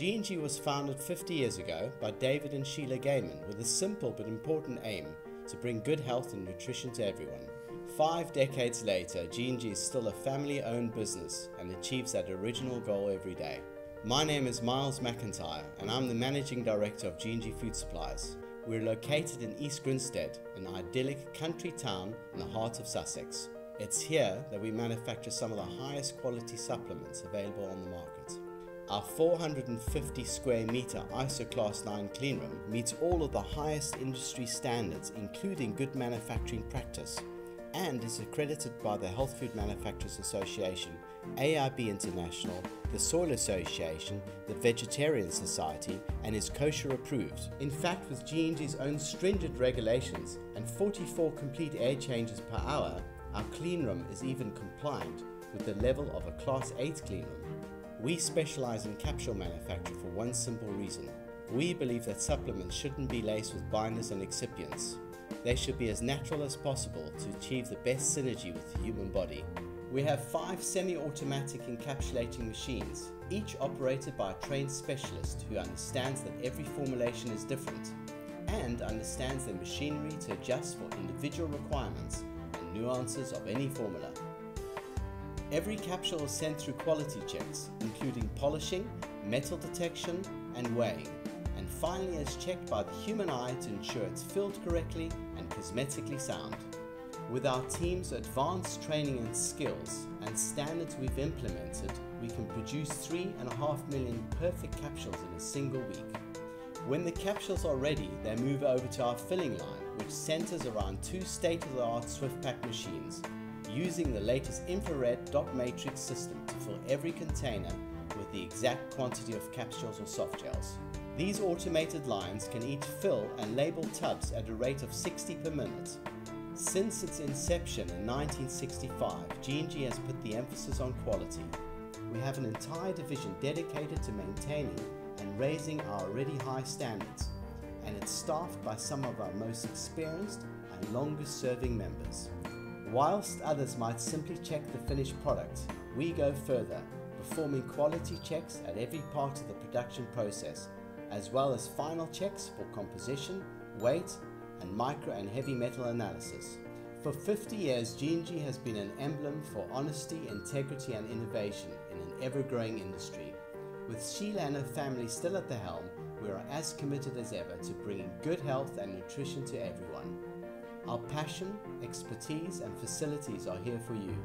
G&G was founded 50 years ago by David and Sheila Gaiman with a simple but important aim to bring good health and nutrition to everyone. Five decades later, G&G is still a family-owned business and achieves that original goal every day. My name is Miles McIntyre and I'm the Managing Director of G&G Food Supplies. We're located in East Grinstead, an idyllic country town in the heart of Sussex. It's here that we manufacture some of the highest quality supplements available on the market. Our 450 square meter ISO Class 9 cleanroom meets all of the highest industry standards, including good manufacturing practice, and is accredited by the Health Food Manufacturers Association, AIB International, the Soil Association, the Vegetarian Society, and is kosher approved. In fact, with G&G's own stringent regulations and 44 complete air changes per hour, our cleanroom is even compliant with the level of a Class 8 cleanroom. We specialize in capsule manufacture for one simple reason. We believe that supplements shouldn't be laced with binders and excipients. They should be as natural as possible to achieve the best synergy with the human body. We have five semi-automatic encapsulating machines, each operated by a trained specialist who understands that every formulation is different and understands the machinery to adjust for individual requirements and nuances of any formula. Every capsule is sent through quality checks, including polishing, metal detection, and weighing, and finally is checked by the human eye to ensure it's filled correctly and cosmetically sound. With our team's advanced training and skills and standards we've implemented, we can produce 3.5 million perfect capsules in a single week. When the capsules are ready, they move over to our filling line, which centers around two state-of-the-art SwiftPak machines using the latest infrared dot matrix system to fill every container with the exact quantity of capsules or soft gels. These automated lines can each fill and label tubs at a rate of 60 per minute. Since its inception in 1965, G&G has put the emphasis on quality. We have an entire division dedicated to maintaining and raising our already high standards, and it's staffed by some of our most experienced and longest serving members. Whilst others might simply check the finished product, we go further, performing quality checks at every part of the production process, as well as final checks for composition, weight, and micro and heavy metal analysis. For 50 years, G&G has been an emblem for honesty, integrity, and innovation in an ever-growing industry. With Sheila and her family still at the helm, we are as committed as ever to bringing good health and nutrition to everyone. Our passion, expertise, and facilities are here for you.